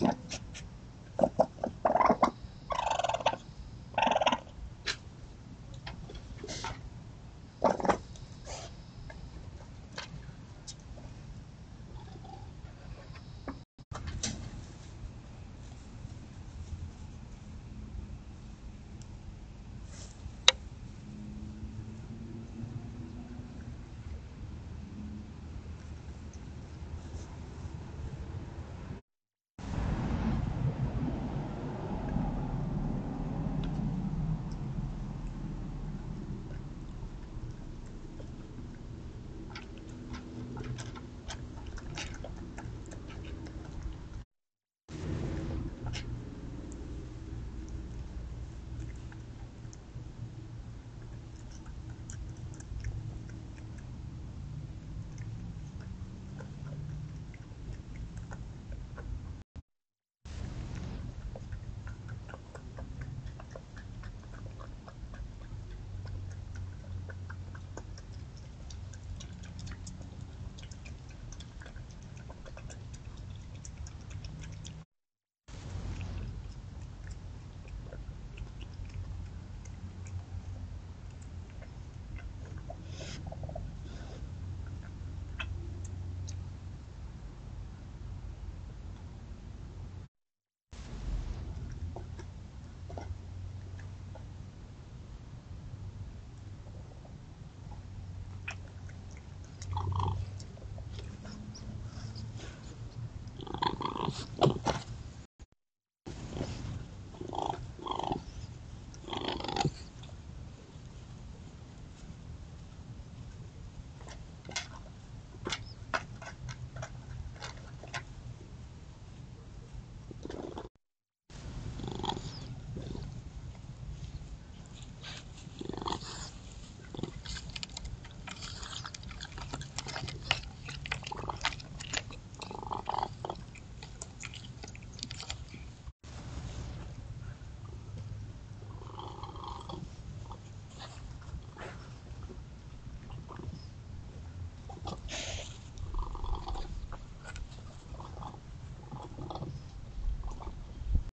やって